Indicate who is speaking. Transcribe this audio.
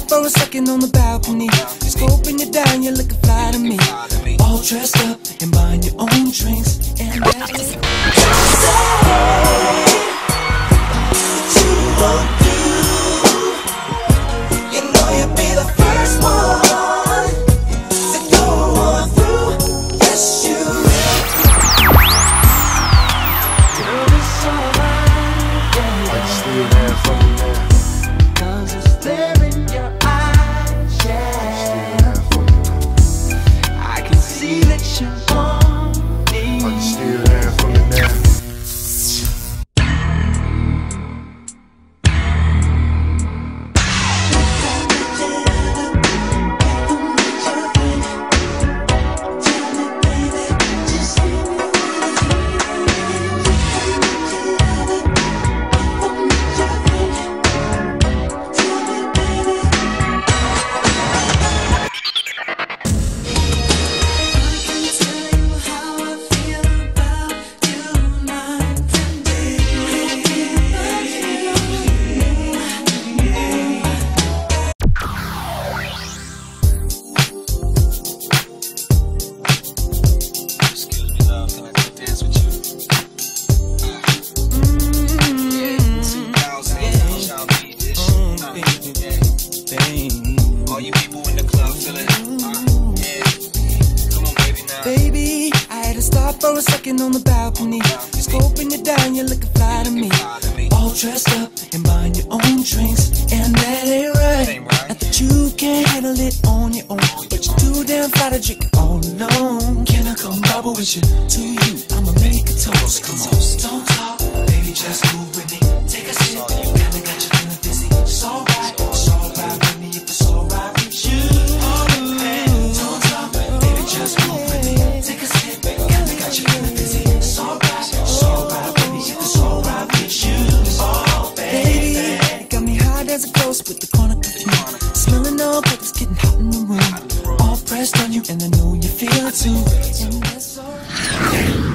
Speaker 1: stop for a second on the balcony. Scoping you down, you're looking fly to me. All dressed up and buying your own drinks. And
Speaker 2: All you people in the club feeling uh, Yeah. Come on, baby, now.
Speaker 1: Baby, I had to stop for a second on the balcony. Just scoping you down, you're looking fly to me. All dressed up and buying your own drinks. And that ain't right. Not that you can't handle it on your own. But you're too damn fly to drink all alone. Can I come bubble with you? To you, I'ma make a toast. Come on. Don't ghost with the corner perfume. Smelling all good, it's getting hot in the room. All pressed on you, and I know you feel it too. And that's alright.